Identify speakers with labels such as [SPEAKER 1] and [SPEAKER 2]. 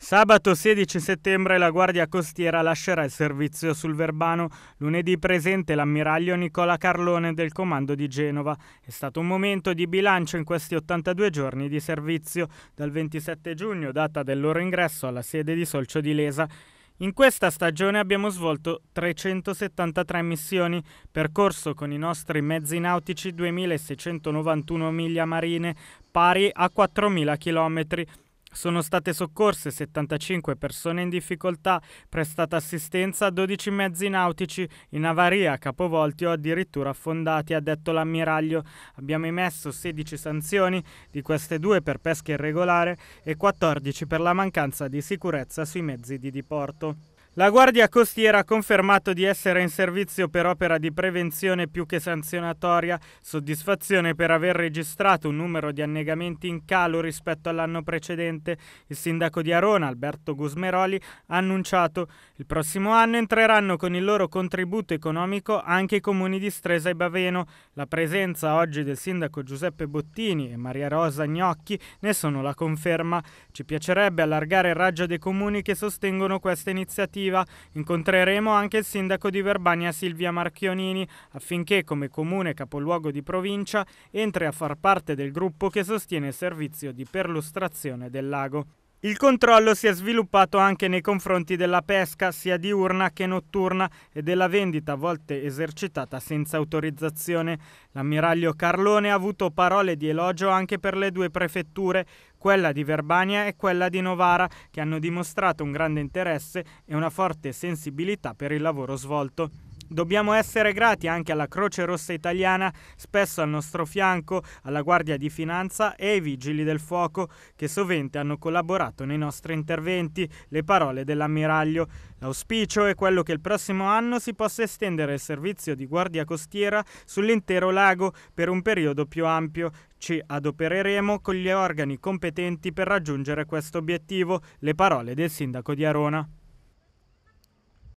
[SPEAKER 1] Sabato 16 settembre la Guardia Costiera lascerà il servizio sul Verbano. Lunedì presente l'ammiraglio Nicola Carlone del comando di Genova. È stato un momento di bilancio in questi 82 giorni di servizio, dal 27 giugno, data del loro ingresso alla sede di Solcio di Lesa. In questa stagione abbiamo svolto 373 missioni, percorso con i nostri mezzi nautici 2691 miglia marine, pari a 4000 chilometri sono state soccorse 75 persone in difficoltà, prestata assistenza a 12 mezzi nautici in avaria, capovolti o addirittura affondati, ha detto l'ammiraglio. Abbiamo emesso 16 sanzioni, di queste due per pesca irregolare e 14 per la mancanza di sicurezza sui mezzi di diporto. La Guardia Costiera ha confermato di essere in servizio per opera di prevenzione più che sanzionatoria, soddisfazione per aver registrato un numero di annegamenti in calo rispetto all'anno precedente. Il sindaco di Arona, Alberto Gusmeroli, ha annunciato il prossimo anno entreranno con il loro contributo economico anche i comuni di Stresa e Baveno. La presenza oggi del sindaco Giuseppe Bottini e Maria Rosa Gnocchi ne sono la conferma. Ci piacerebbe allargare il raggio dei comuni che sostengono questa iniziativa iniziativa incontreremo anche il sindaco di Verbania Silvia Marchionini affinché come comune capoluogo di provincia entri a far parte del gruppo che sostiene il servizio di perlustrazione del lago. Il controllo si è sviluppato anche nei confronti della pesca, sia diurna che notturna, e della vendita a volte esercitata senza autorizzazione. L'ammiraglio Carlone ha avuto parole di elogio anche per le due prefetture, quella di Verbania e quella di Novara, che hanno dimostrato un grande interesse e una forte sensibilità per il lavoro svolto. Dobbiamo essere grati anche alla Croce Rossa Italiana, spesso al nostro fianco, alla Guardia di Finanza e ai Vigili del Fuoco, che sovente hanno collaborato nei nostri interventi. Le parole dell'ammiraglio. L'auspicio è quello che il prossimo anno si possa estendere il servizio di guardia costiera sull'intero lago per un periodo più ampio. Ci adopereremo con gli organi competenti per raggiungere questo obiettivo. Le parole del sindaco di Arona.